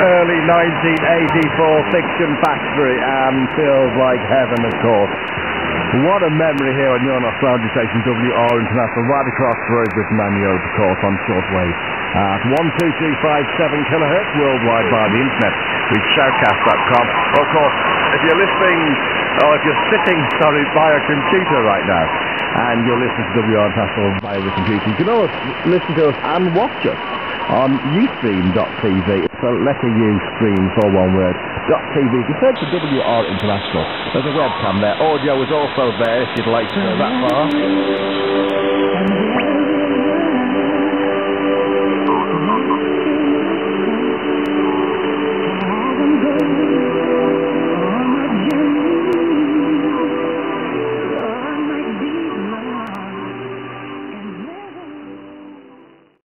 1984 Fiction Factory and feels like heaven, of course. What a memory here on your Nostalgia Station WR International, right across Great Britain and Europe, of course, on shortwave at 12357 kilohertz worldwide via the internet with shoutcast.com. Of course, if you're listening, or if you're sitting, sorry, by a computer right now, and you're listening to WR International via the computer, you can always listen to us and watch us on ustream.tv. It's a letter U stream for one word. .tv. You search for WR International, there's a webcam there. Audio is also there if you'd like to go that far.